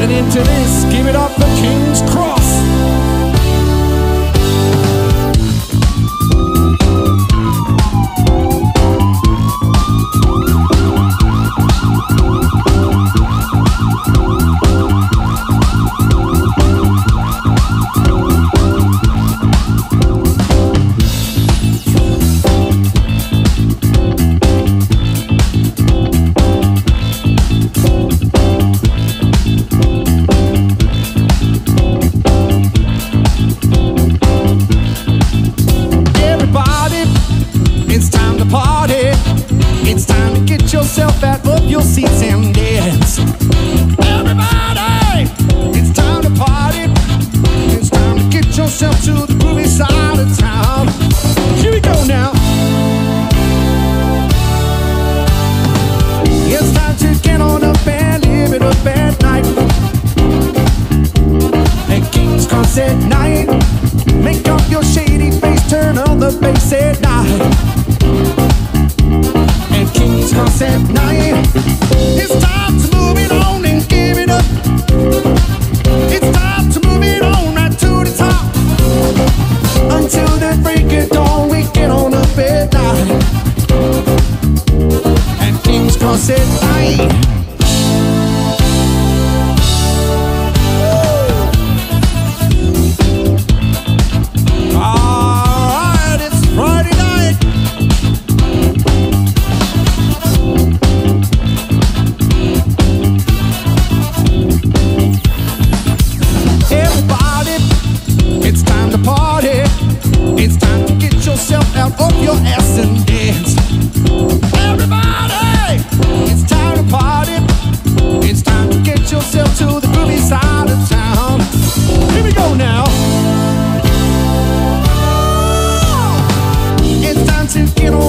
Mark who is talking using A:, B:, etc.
A: getting into this. Give it up for King's Cross. Yourself out of your seats and dance. Everybody, it's time to party. It's time to get yourself to the groovy side of town. Here we go now. It's time to get on up and live it up at night. At King's at night. Make up your shady face, turn on the bass at night. Ah, it's time to party. It's time to get yourself out of your ass and dance. sentindo